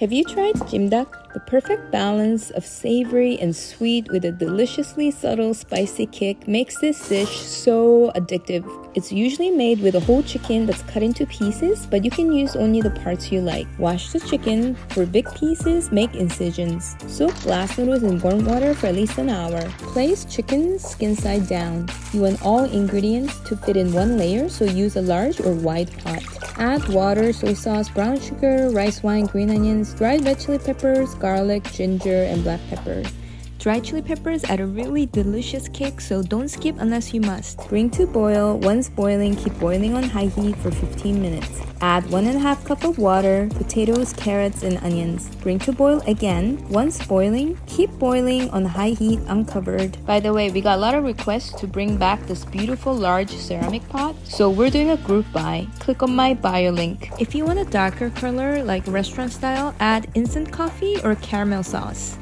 Have you tried jjimdak? The perfect balance of savory and sweet with a deliciously subtle spicy kick makes this dish so addictive. It's usually made with a whole chicken that's cut into pieces, but you can use only the parts you like. Wash the chicken. For big pieces, make incisions. Soak glass noodles in warm water for at least an hour. Place chicken skin side down. You want all ingredients to fit in one layer, so use a large or wide pot. Add water, soy sauce, brown sugar, rice wine, green onions, dried red chili peppers, garlic, ginger, and black pepper. Dried chili peppers add a really delicious kick, so don't skip unless you must. Bring to boil. Once boiling, keep boiling on high heat for 15 minutes. Add 1.5 cup of water, potatoes, carrots, and onions. Bring to boil again. Once boiling, keep boiling on high heat uncovered. By the way, we got a lot of requests to bring back this beautiful large ceramic pot, so we're doing a group buy. Click on my bio link. If you want a darker color like restaurant style, add instant coffee or caramel sauce.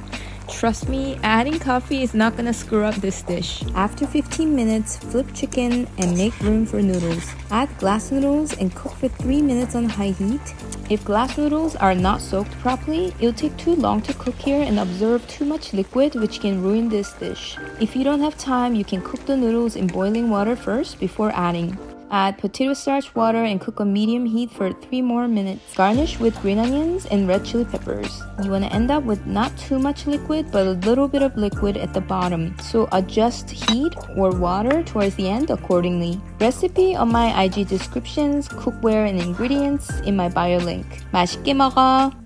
Trust me, adding coffee is not gonna screw up this dish. After 15 minutes, flip chicken and make room for noodles. Add glass noodles and cook for 3 minutes on high heat. If glass noodles are not soaked properly, it'll take too long to cook here and absorb too much liquid which can ruin this dish. If you don't have time, you can cook the noodles in boiling water first before adding. Add potato starch water and cook on medium heat for 3 more minutes. Garnish with green onions and red chili peppers. You want to end up with not too much liquid but a little bit of liquid at the bottom. So adjust heat or water towards the end accordingly. Recipe on my IG descriptions, cookware and ingredients in my bio link. 맛있게 먹어!